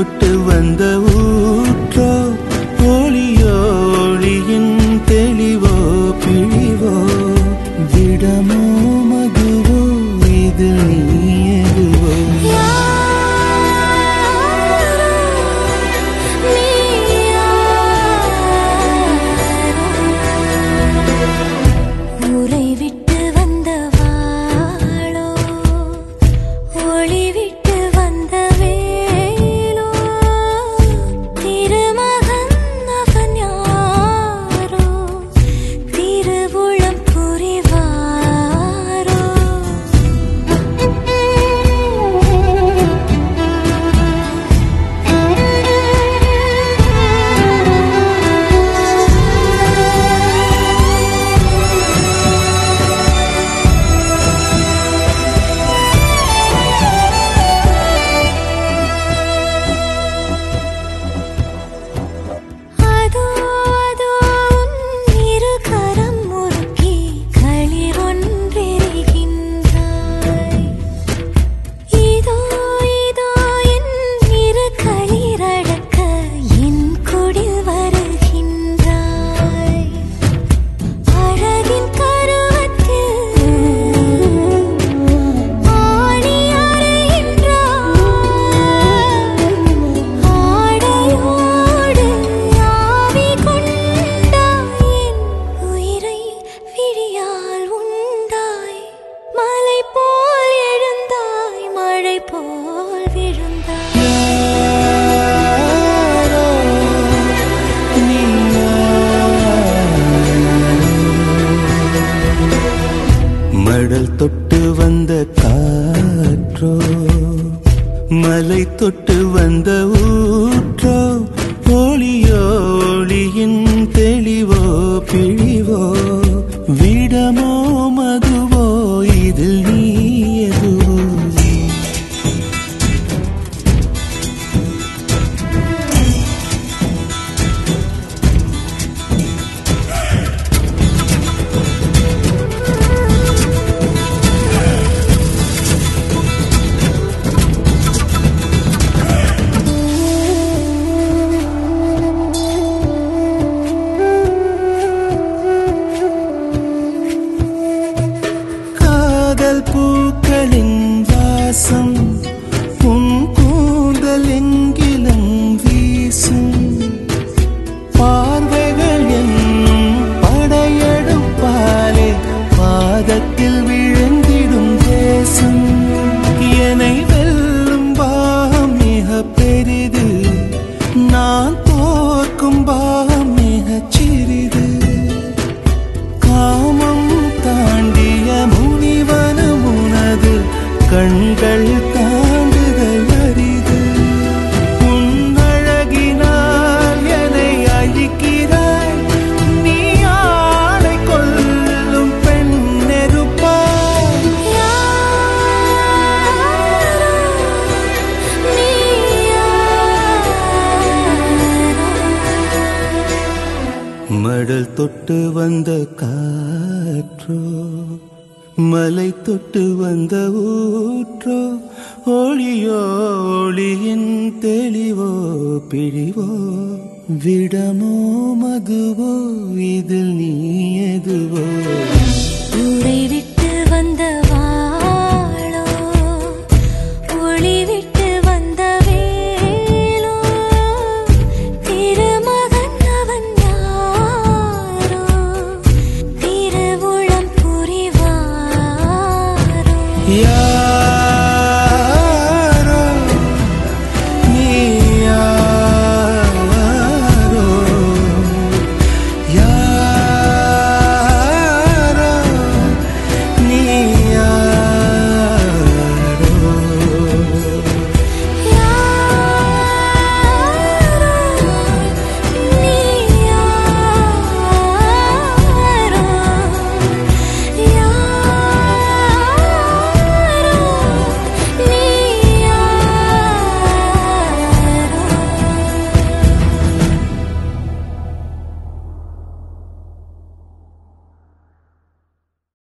தொட்டு வந்த ஊற்றோ ஒளியோளியின் தெளிவோ பிழிவோ விடமோ மதுவோ இது நீ உரை விட்டு மடல் தொட்டு வந்த காற்றோ மலை தொட்டு வந்த ஊற்றோ ஒளியோ ஒளியின் தெளிவோ பிழிவோ விடமோ कोकलिम्बासम् கண்கள் தாண்டுதல் அரிது. உன் என்னை அழிக்கிறாய். நீ ஆளை கொல்லும் பெண் நெருப்பாய். மடல் தொட்டு வந்த காற்றோ மலை தொட்டு வந்த ஊற்றோ ஒளியோ ஒளியின் தெளிவோ பிழிவோ விடமோ மதுவோ இதில் நீ எதுவோ?